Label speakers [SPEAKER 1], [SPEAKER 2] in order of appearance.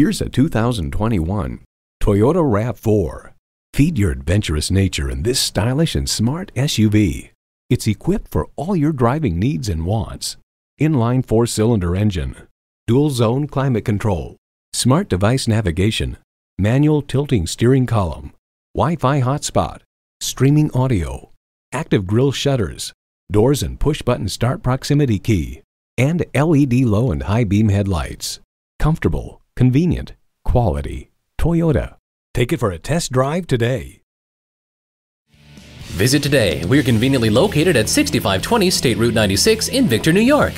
[SPEAKER 1] Here's a 2021 Toyota RAV4. Feed your adventurous nature in this stylish and smart SUV. It's equipped for all your driving needs and wants. Inline four-cylinder engine, dual zone climate control, smart device navigation, manual tilting steering column, Wi-Fi hotspot, streaming audio, active grille shutters, doors and push-button start proximity key, and LED low and high beam headlights. Comfortable, convenient, quality. Toyota. Take it for a test drive today.
[SPEAKER 2] Visit today. We're conveniently located at 6520 State Route 96 in Victor, New York.